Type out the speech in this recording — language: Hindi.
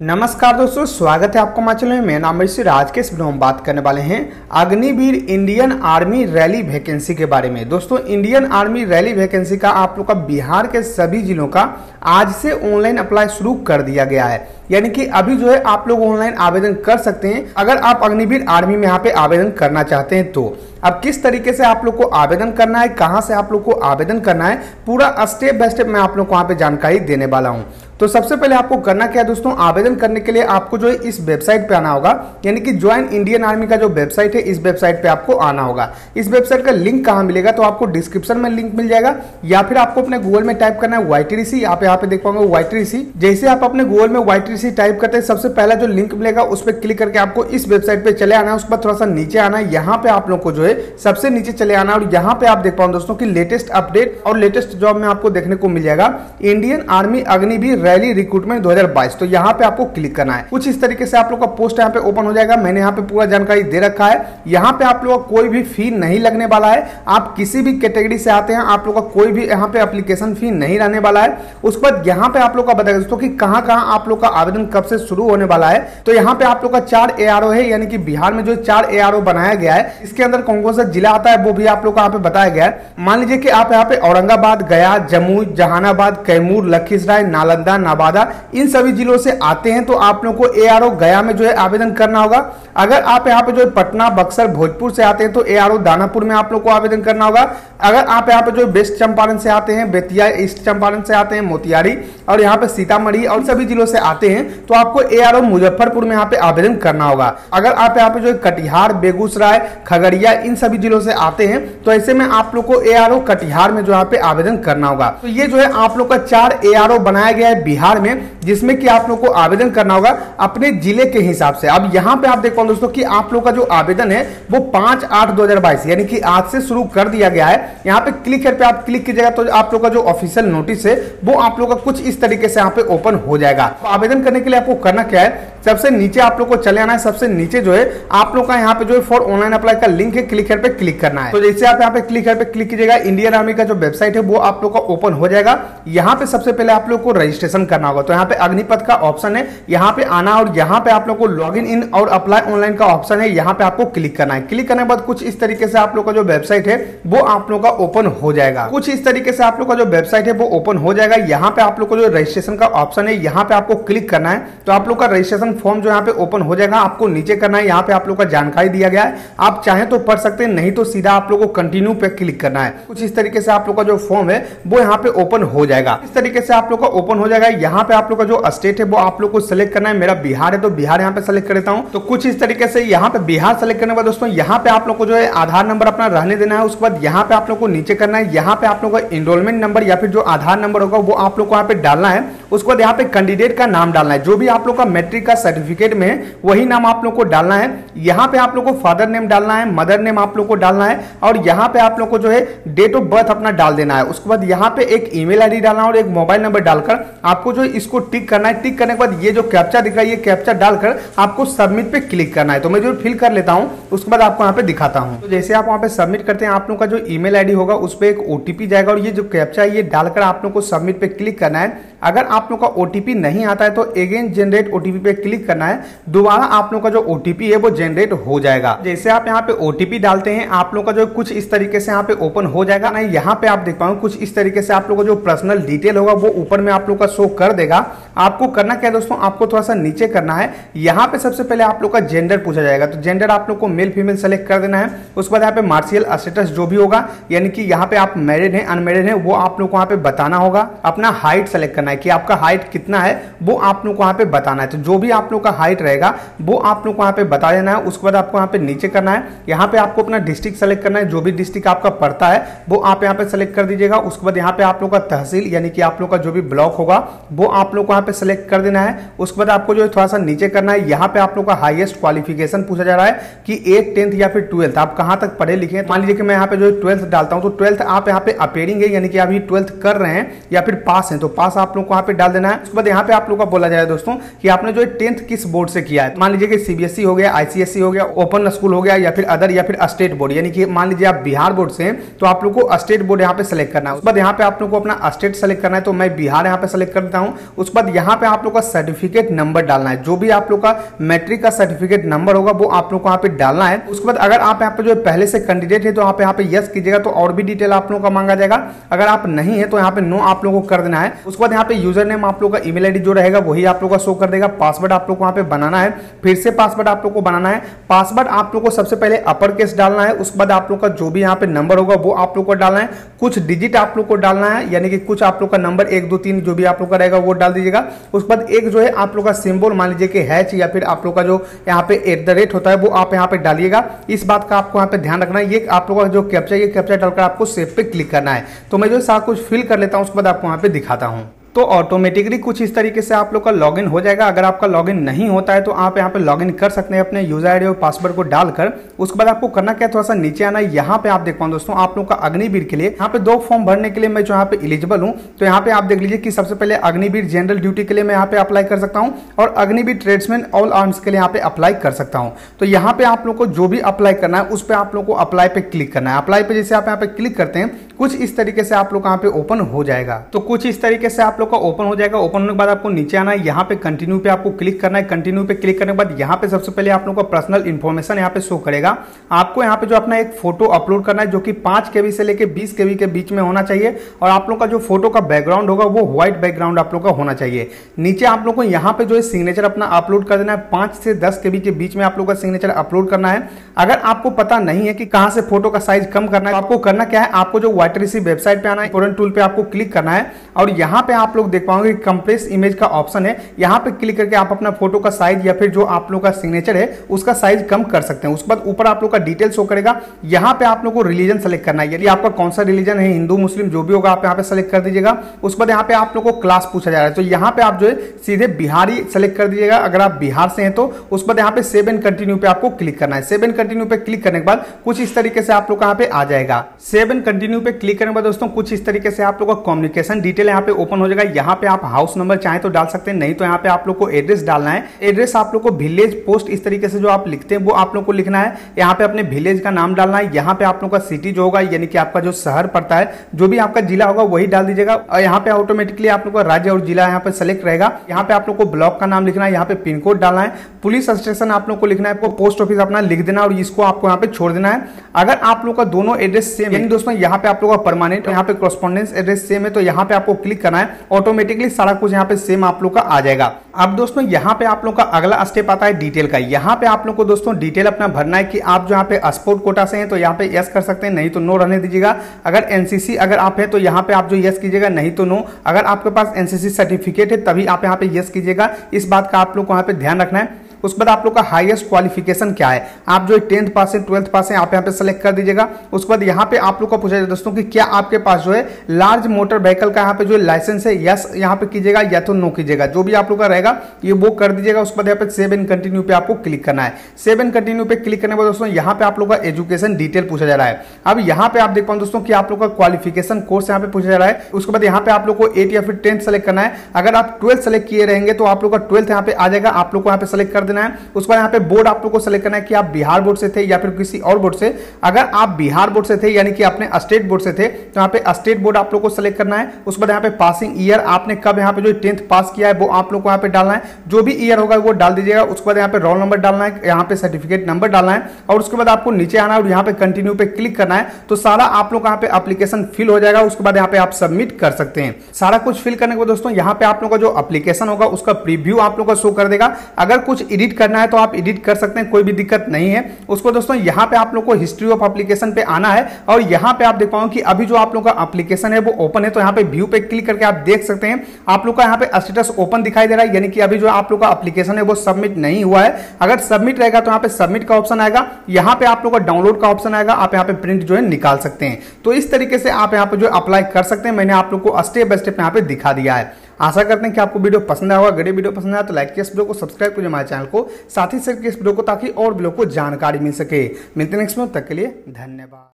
नमस्कार दोस्तों, स्वागत है आपको माचल में। मैं नाम ऋषि आज के इस वीडियो में बात करने वाले हैं Agniveer Indian army rally vacancy के बारे में। दोस्तों, इंडियन आर्मी रैली वैकेंसी का आप लोग का बिहार के सभी जिलों का आज से ऑनलाइन अप्लाई शुरू कर दिया गया है। यानी कि अभी जो है आप लोग ऑनलाइन आवेदन कर सकते हैं। अगर आप अग्निवीर आर्मी में यहाँ पे आवेदन करना चाहते हैं तो। अब किस तरीके से आप लोग को आवेदन करना है, कहाँ से आप लोग को आवेदन करना है, पूरा स्टेप बाय स्टेप मैं आप लोग को वहाँ पे जानकारी देने वाला हूँ। तो सबसे पहले आपको करना क्या है दोस्तों? आवेदन करने के लिए आपको जो है इस वेबसाइट पे आना होगा। यानी कि ज्वाइन इंडियन आर्मी का जो वेबसाइट है, इस वेबसाइट पे आपको आना होगा। इस वेबसाइट का लिंक कहाँ मिलेगा? तो आपको डिस्क्रिप्शन में लिंक मिल जाएगा। या फिर आपको अपने गूगल में टाइप करना है वाई आप यहाँ पे देख पाओगे वाई जैसे आप अपने गूगल में वाई टाइप करते हैं, सबसे पहला जो लिंक मिलेगा, उस पर क्लिक करके आपको इस वेबसाइट पे चले आना है। उस पर थोड़ा सा नीचे आना है। यहाँ पे आप लोग को जो है, सबसे नीचे चले आना और यहाँ पे आप देख पाओ दोस्तों की लेटेस्ट अपडेट और लेटेस्ट जॉब में आपको देखने को मिल जाएगा। Indian army Agniveer rally recruitment 2022 तो यहाँ पे आपको क्लिक करना है। कुछ इस तरीके से आप लोग का पोस्ट यहाँ पे ओपन हो जाएगा। मैंने यहाँ पे पूरा जानकारी दे रखा है। यहाँ पे आप लोग कोई भी फ़ी नहीं लगने वाला है। आप किसी भी कैटेगरी से आते हैं, आप लोग का कोई भी यहाँ पे अप्लीकेशन फ़ी नहीं रहने वाला है। उसके बाद यहाँ पे आप लोग का बताएगा दोस्तों की कहाँ कहाँ आप लोग का आवेदन कब से शुरू होने वाला है। तो यहाँ पे आप लोग का चार ए है, यानी कि बिहार में जो चार ए बनाया गया है, इसके अंदर कौन कौन सा जिला आता है वो भी आप लोग को यहाँ पे बताया गया है। मान लीजिए कि आप यहाँ पे औरंगाबाद, गया जमुई जहानाबाद, कैमूर, लखीसराय, नालंदा नवादा इन सभी जिलों से आते हैं तो आप लोग को एआरओ गया में जो है आवेदन करना होगा। अगर आप यहाँ पे जो पटना, बक्सर, भोजपुर से आते हैं तो एआरओ दानापुर में आप लोग को आवेदन करना होगा। अगर आप यहाँ पे जो वेस्ट चंपारण से आते हैं, बेतिया ईस्ट चंपारण से आते हैं, मोतिहारी और यहाँ पे सीतामढ़ी और सभी जिलों से आते हैं तो आपको ए मुजफ्फरपुर में यहाँ पे आवेदन करना होगा। अगर आप यहाँ पे जो कटिहार, बेगूसराय, खगड़िया, इन सभी जिलों से आते हैं तो ऐसे में आप लोग को ए कटिहार में जो यहाँ पे आवेदन करना होगा। तो ये जो है आप लोग का चार एआरओ बनाया गया है बिहार में, जिसमें कि आप लोग को आवेदन करना होगा अपने ज़िले के हिसाब से। अब यहाँ पे आप देख पाओ दोस्तों कि आप लोग का जो आवेदन है, वो पाँच आठ दो यानी कि आज से शुरू कर दिया गया है। यहाँ पे क्लिक पे आप क्लिक कीजिएगा तो आप लोग का जो ऑफिशियल नोटिस है, वो आप लोग का कुछ इस तरीके से यहाँ पे ओपन हो जाएगा। आवेदन करने के लिए आपको करना क्या है सबसे नीचे आप लोग को चले आना है सबसे नीचे जो है आप लोग का यहाँ पे जो है फॉर ऑनलाइन अप्लाई का लिंक है क्लिक पे क्लिक करना है तो जैसे आप यहाँ पे क्लिक पे क्लिक कीजिएगा इंडियन आर्मी का जो वेबसाइट है वो आप लोग का ओपन हो जाएगा यहाँ पे सबसे पहले आप लोग को रजिस्ट्रेशन करना होगा तो यहाँ पे अग्निपथ का ऑप्शन है यहाँ पे आना और यहाँ पे आप लोग को लॉग इन और अप्लाई ऑनलाइन का ऑप्शन है यहाँ पे आपको क्लिक करना है क्लिक करने के बाद कुछ इस तरीके से आप लोग का जो वेबसाइट है वो आप लोग का ओपन हो जाएगा कुछ इस तरीके से आप लोग का जो वेबसाइट है वो ओपन हो जाएगा यहाँ पे आप लोग को जो रजिस्ट्रेशन का ऑप्शन है यहाँ पे आपको क्लिक करना है तो आप लोग का रजिस्ट्रेशन फॉर्म जो यहाँ पे ओपन हो जाएगा आपको नीचे करना है यहाँ पे आप लोग का जानकारी दिया गया है आप चाहें तो पढ़ सकते हैं नहीं तो सीधा आप लोग को कंटिन्यू पे क्लिक करना है कुछ इस तरीके से आप लोग का जो फॉर्म है वो यहाँ पे ओपन हो जाएगा इस तरीके से आप लोग का ओपन हो जाएगा यहाँ पे आप लोग का जो स्टेट है वो आप लोग को सिलेक्ट करना है मेरा बिहार है तो बिहार यहाँ पे सेलेक्ट कर देता हूँ तो कुछ इस तरीके से यहाँ पे बिहार सेलेक्ट करने के बाद दोस्तों यहाँ पे आप लोग को जो है आधार नंबर अपना रहने देना है उसके बाद यहाँ पे आप लोग को नीचे करना है यहाँ पे आप लोग का इनरोलमेंट नंबर या फिर जो आधार नंबर होगा वो आप लोग को यहाँ पे डालना है उसके बाद यहाँ पे कैंडिडेट का नाम डालना है जो भी आप लोग का मैट्रिक का सर्टिफिकेट में, वही नाम आप लोग को डालना है। यहाँ पे आप लोग को फादर नेम डालना है मदर नेम आप लोग को डालना है, और यहाँ पे आप लोग को जो है डेट ऑफ़ बर्थ अपना डाल देना है। उसके बाद यहाँ पे एक ईमेल आईडी डालना है और एक मोबाइल नंबर डालकर आपको जो इसको टिक करना है। टिक करने के बाद ये जो कैप्चा दिख रहा है, ये कैप्चा डालकर आपको सबमिट पे क्लिक करना है। तो मैं जो फिल कर लेता हूँ, उसके बाद आपको यहाँ पे दिखाता हूँ। तो जैसे आप वहाँ पे सबमिट करते हैं, आप लोग का जो ईमेल आईडी होगा, उस पर एक ओटीपी जाएगा और ये जो कैप्चा है, ये डालकर आप लोग को सबमिट पे क्लिक करना है। अगर आप लोग का ओटीपी नहीं आता है तो अगेन जनरेट ओटीपी पे क्लिक करना है। दोबारा आप लोग का जो ओटीपी है, वो जनरेट हो जाएगा। जैसे आप यहाँ पे ओटीपी डालते हैं, आप लोग का जो कुछ इस तरीके से यहाँ पे ओपन हो जाएगा। ना यहाँ पे आप देख पाओ कुछ इस तरीके से आप लोग का जो पर्सनल डिटेल होगा, वो ऊपर में आप लोग का शो कर देगा। आपको करना क्या है दोस्तों, आपको थोड़ा सा नीचे करना है। यहाँ पे सबसे पहले आप लोग का जेंडर पूछा जाएगा। तो जेंडर आप लोग को मेल फीमेल सेलेक्ट कर देना है। उसके बाद यहाँ पे मार्शियल स्टेटस जो भी होगा, यानी कि यहाँ पे आप मैरिड है अनमेरिड है, वो आप लोग को यहाँ पे बताना होगा। अपना हाइट सेलेक्ट करना है। कि आपका हाइट कितना है, वो आप लोग को यहाँ पे बताना है। तो जो भी आप लोग का हाइट रहेगा, वो आप लोग को यहाँ पे बता देना है। उसके बाद आपको यहाँ पे नीचे करना है। यहाँ पे आपको अपना डिस्ट्रिक्ट सेलेक्ट करना है। जो भी डिस्ट्रिक्ट आपका पड़ता है, वो आप यहाँ पे सेलेक्ट कर दीजिएगा। उसके बाद यहाँ पे आप लोग का तहसील, यानी कि आप लोग का जो भी ब्लॉक होगा, वो आप लोग को यहाँ पे सेलेक्ट कर देना है। उसके बाद आपको जो है थोड़ा सा नीचे करना है, यहाँ पे आप लोग का हाईएस्ट क्वालिफिकेशन पूछा जा रहा है कि एट टेंथ या फिर ट्वेल्थ आप कहाँ तक पढ़े लिखे मान लीजिए कि मैं यहाँ पे जो ट्वेल्थ डालता हूँ तो ट्वेल्थ आप यहाँ पे अपेयरिंग है, यानी कि अभी ट्वेल्थ कर रहे हैं या फिर पास है तो पास आप लोग लोग को यहाँ पे डाल देना है उसके बाद यहाँ पे आप लोग का बोला जाए दोस्तों कि आपने जो टेंथ किस बोर्ड से किया है मान लीजिए कि सीबीएसई e हो गया आईसीएसई e हो गया ओपन स्कूल हो गया या फिर अदर या फिर स्टेट बोर्ड यानी कि मान लीजिए आप बिहार बोर्ड से तो आप लोग को स्टेट बोर्ड यहाँ पे सेलेक्ट करना है उसके बाद यहाँ पे आप लोग को अपना स्टेट सेलेक्ट करना है तो मैं बिहार यहाँ पे सेलेक्ट करता हूँ उसके बाद यहाँ पे आप लोग का सर्टिफिकेट नंबर डालना है जो भी आप लोग का मैट्रिक का सर्टिफिकेट नंबर होगा वो आप लोग को यहाँ पे डालना है उसके बाद अगर आप यहाँ पे जो पहले से कैंडिडेट है तो आप यहाँ पे यस कीजिएगा तो और भी डिटेल आप लोगों का मांगा जाएगा अगर आप नहीं है तो यहाँ पे नो आप लोगों को कर देना है उसके बाद यहाँ पे यूज़र नेम आप लोग का ईमेल आईडी जो रहेगा वही आप लोग का शो कर देगा पासवर्ड आप लोग को यहाँ पे बनाना है फिर से पासवर्ड आप लोग को बनाना है पासवर्ड आप लोग को सबसे पहले अपर केस डालना है उसके बाद आप लोग का जो भी यहाँ पे नंबर होगा वो आप लोग को डालना है कुछ डिजिट आप लोग को डालना है यानी कि कुछ आप लोग का नंबर एक दो तीन जो भी आप लोग का रहेगा वो डाल दीजिएगा उसके बाद एक जो है आप लोग का सिंबल मान लीजिए कि हैच या फिर आप लोग का जो यहाँ पे एट होता है वो आप यहाँ पे डालिएगा इस बात का आपको यहाँ पे ध्यान रखना है ये आप लोग का जो कैप्चा ये कैप्चा डालकर आपको सेव पे क्लिक करना है तो मैं जो सारा कुछ फिल कर लेता हूँ उसके बाद आपको यहाँ पे दिखाता हूँ तो ऑटोमेटिकली कुछ इस तरीके से आप लोग का लॉगिन हो जाएगा। अगर आपका लॉगिन नहीं होता है तो आप यहाँ पे लॉगिन कर सकते हैं अपने यूज़र आईडी और पासवर्ड को डालकर। उसके बाद आपको करना क्या थोड़ा सा नीचे आना। यहाँ पे आप देख पाओ दोस्तों, आप लोग का अग्निवीर के लिए, यहाँ पे दो फॉर्म भरने के लिए मैं जो यहाँ पे इलिजिबल हूँ। तो यहाँ पे आप देख लीजिए कि सबसे पहले अग्निवीर जनरल ड्यूटी के लिए मैं यहाँ पे अप्लाई कर सकता हूँ और अग्निवीर ट्रेड्समैन ऑल आर्म्स के लिए यहाँ पे अप्लाई कर सकता हूँ। तो यहाँ पे आप लोग को जो भी अप्लाई करना है, उस पर आप लोग को अप्लाई पे क्लिक करना है। अप्लाई पे जैसे आप यहाँ पे क्लिक करते हैं कुछ इस तरीके से आप लोग यहाँ पे ओपन हो जाएगा। तो कुछ इस तरीके से आप लोग का ओपन हो जाएगा। ओपन होने के बाद आपको नीचे आना है। यहाँ पे कंटिन्यू पे आपको क्लिक करना है। कंटिन्यू पे क्लिक करने के बाद यहाँ पे सबसे पहले आप लोग का पर्सनल इन्फॉर्मेशन यहाँ पे शो करेगा। आपको यहाँ पे जो अपना एक फ़ोटो अपलोड करना है, जो कि पाँच के से लेकर बीस के के बीच में होना चाहिए। और आप लोग का जो फ़ोटो का बैकग्राउंड होगा, वो व्हाइट बैकग्राउंड आप लोग का होना चाहिए। नीचे आप लोग को यहाँ पे जो है सिग्नेचर अपना अपलोड कर देना है। पाँच से दस के के बीच में आप लोग का सिग्नेचर अपलोड करना है। अगर आपको पता नहीं है कि कहाँ से फ़ोटो का साइज़ कम करना है तो आपको करना क्या है? आपको जो व्हाइट वेबसाइट पे आना है इंपोर्टेंट टूल पे आपको क्लिक करना है और यहाँ पे आप लोग देख पाओगे कंप्रेस इमेज का ऑप्शन है। यहाँ पे क्लिक करके आप अपना फ़ोटो का साइज़ या फिर जो आप लोग का सिग्नेचर है, उसका साइज़ कम कर सकते हैं। उसके बाद ऊपर आप लोग का डिटेल शो करेगा। यहाँ पे आप लोग को रिलीजन सेलेक्ट करना है। यदि आपका कौन सा रिलीजन है, हिंदू, मुस्लिम, जो भी होगा, आप यहाँ पे सेलेक्ट कर दीजिएगा। उसके बाद यहाँ पे आप लोग को क्लास पूछा जा रहा है। तो यहाँ पे आप जो है, सीधे बिहारी सेलेक्ट कर दीजिएगा। अगर आप बिहार से हैं तो। उसके बाद यहाँ पे सेव एंड कंटिन्यू पे आपको क्लिक करना है। सेव एंड कंटिन्यू पे क्लिक करने के बाद कुछ इस तरीके से आप लोग यहाँ पे आ जाएगा। सेव एंड कंटिन्यू पे क्लिक करने के बाद दोस्तों कुछ इस तरीके से आप लोग का कम्युनिकेशन डिटेल यहाँ पे ओपन हो जाएगा यहाँ पे आप हाउस नंबर चाहे तो डाल सकते हैं नहीं तो यहाँ पे आप लोग को एड्रेस डालना है एड्रेस आप लोग को विलेज पोस्ट इस तरीके से जो आप लिखते हैं वो आप लोग को लिखना है यहाँ पे अपने विलेज का नाम डालना है यहाँ पे आप लोग का सिटी जो होगा यानी कि आपका जो शहर पड़ता है जो भी आपका जिला होगा वही डाल दीजिएगा और यहाँ पे ऑटोमेटिकली आप लोग का राज्य और जिला यहाँ पे सेलेक्ट रहेगा यहाँ पे आप लोग को ब्लॉक का नाम लिखना है यहाँ पे पिन कोड डालना है पुलिस स्टेशन आप लोग को लिखना है पोस्ट ऑफ़िस अपना लिख देना और इसको आपको यहाँ पे छोड़ देना है अगर आप लोग का दोनों एड्रेस सेम दोस्तों यहाँ पे आप लोग का परमानेंट यहाँ पे कॉरस्पॉन्डेंस एड्रेस सेम है तो यहाँ पे आपको क्लिक करना है ऑटोमेटिकली सारा कुछ यहाँ पे सेम आप लोग का आ जाएगा अब दोस्तों यहाँ पे आप लोग का अगला स्टेप आता है डिटेल का यहाँ पे आप लोग को दोस्तों डिटेल अपना भरना है कि आप जो यहाँ पे स्पोर्ट कोटा से हैं तो यहाँ पे यस कर सकते हैं नहीं तो नो रहने दीजिएगा अगर एनसीसी अगर आप है तो यहाँ पे आप जो यस कीजिएगा नहीं तो नो अगर आपके पास एनसीसी सर्टिफिकेट है तभी आप यहाँ पे यस कीजिएगा इस बात का आप लोग को यहाँ पे ध्यान रखना है उसके बाद आप लोग का हाईएस्ट क्वालिफिकेशन क्या है आप जो टेंथ पास है ट्वेल्थ पास है आप यहाँ पे सेलेक्ट कर दीजिएगा उसके बाद यहाँ पे आप लोग का पूछा जाए दोस्तों कि क्या आपके पास जो है लार्ज मोटर व्हीकल का यहाँ पे जो लाइसेंस है यस यहाँ पे कीजिएगा या तो नो कीजिएगा जो भी आप लोग का रहेगा ये वो कर दीजिएगा उसके बाद यहाँ पे सेव एंड कंटिन्यू पे आपको क्लिक करना है सेव एंड कंटिन्यू पे क्लिक करने के दोस्तों यहाँ पे आप लोग का एजुकेशन डिटेल पूछा जा रहा है अब यहाँ पे आप देख पाओ दोस्तों की आप लोग का क्वालिफिकेशन कोर्स यहाँ पे पूछा जा रहा है उसके बाद यहाँ पे आप लोग को एट या फिर टेंथ सेलेक्ट करना है अगर आप ट्वेल्थ सेलेक्ट किए रहेंगे तो आप लोग का ट्वेल्थ यहाँ पे आ जाएगा आप लोग को यहाँ पे सेलेक्ट कर देना है उसके बाद यहाँ पे बोर्ड आप लोग को सेलेक्ट करना है कि आप बिहार बोर्ड से थे या फिर किसी और बोर्ड से अगर आप बिहार बोर्ड से थे यानी कि अपने स्टेट बोर्ड से थे तो यहाँ पे स्टेट बोर्ड आप लोग को सेलेक्ट करना है उसके बाद यहाँ पे पासिंग ईयर आपने कब यहाँ पे जो टेंथ पास किया है वो आप लोग को यहाँ पे डालना है जो भी ईयर होगा वो डाल दीजिएगा उसके बाद यहाँ पे रोल नंबर डालना है यहाँ पे सर्टिफिकेट नंबर डालना है और उसके बाद आपको नीचे आना है और यहाँ पे कंटिन्यू पे क्लिक करना है तो सारा आप लोग यहाँ पे अप्लीकेशन फिल हो जाएगा उसके बाद यहाँ पे आप सबमिट कर सकते हैं सारा कुछ फिल करने के बाद दोस्तों यहाँ पे आप लोग का जो अप्लीकेशन होगा उसका प्रीव्यू आप लोग का शो कर देगा अगर कुछ एडिट करना है तो आप एडिट कर सकते हैं, कोई भी दिक्कत नहीं है। उसको दोस्तों, यहाँ पे आप लोग को हिस्ट्री ऑफ़ एप्लीकेशन पे आना है और यहाँ पे आप देख पाओ कि अभी जो आप लोग का एप्लीकेशन है, वो ओपन है। तो यहाँ पे व्यू पे क्लिक करके आप देख सकते हैं। आप लोग का यहाँ पे स्टेटस ओपन दिखाई दे रहा है, यानी कि अभी जो आप लोग का एप्लीकेशन है, वो सबमिट नहीं हुआ है। अगर सबमिट रहेगा तो यहाँ पे सबमिट का ऑप्शन आएगा। यहाँ पे आप लोग का डाउनलोड का ऑप्शन आएगा। आप यहाँ पे प्रिंट जो है, निकाल सकते हैं। तो इस तरीके से आप यहाँ पे जो अप्लाई कर सकते हैं। मैंने आप लोग को स्टेप बाय स्टेप यहाँ पे दिखा दिया है। आशा करते हैं कि आपको वीडियो पसंद आया होगा। वीडियो पसंद आया तो लाइक किया इस वीडियो को, सब्सक्राइब कीजिए हमारे चैनल को। साथ ही शेयर किया इस वीडियो को ताकि और वीडियो को जानकारी मिल सके। मिलते नेक्स्ट में तक के लिए धन्यवाद।